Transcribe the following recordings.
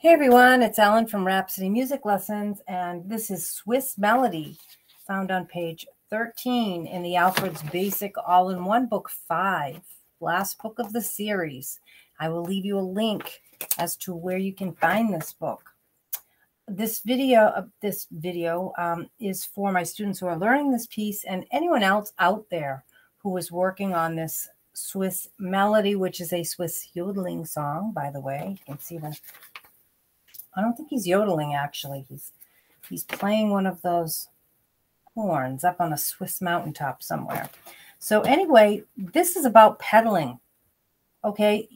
Hey everyone, it's Ellen from Rhapsody Music Lessons, and this is Swiss Melody, found on page 13 in the Alfred's Basic All in One Book 5, last book of the series. I will leave you a link as to where you can find this book. This video, uh, this video um, is for my students who are learning this piece and anyone else out there who is working on this Swiss melody, which is a Swiss yodeling song, by the way. You can see the. I don't think he's yodeling actually. He's he's playing one of those horns up on a Swiss mountaintop somewhere. So anyway, this is about pedaling. Okay,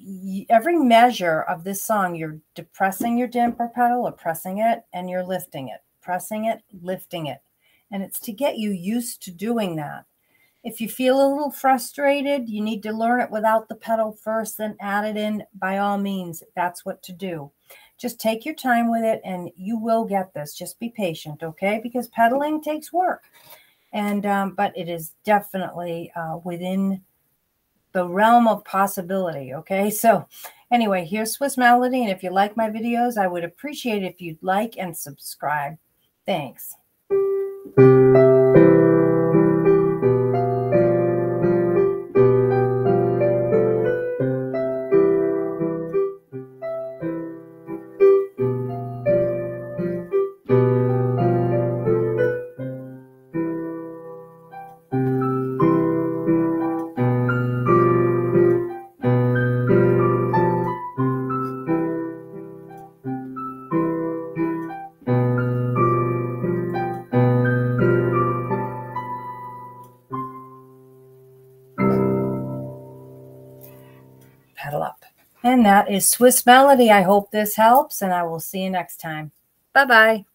every measure of this song, you're depressing your damper pedal or pressing it, and you're lifting it, pressing it, lifting it. And it's to get you used to doing that. If you feel a little frustrated, you need to learn it without the pedal first, then add it in. By all means, that's what to do. Just take your time with it and you will get this. Just be patient, okay? Because pedaling takes work. And, um, but it is definitely uh, within the realm of possibility, okay? So, anyway, here's Swiss Melody. And if you like my videos, I would appreciate if you'd like and subscribe. Thanks. Pedal up. And that is Swiss Melody. I hope this helps, and I will see you next time. Bye bye.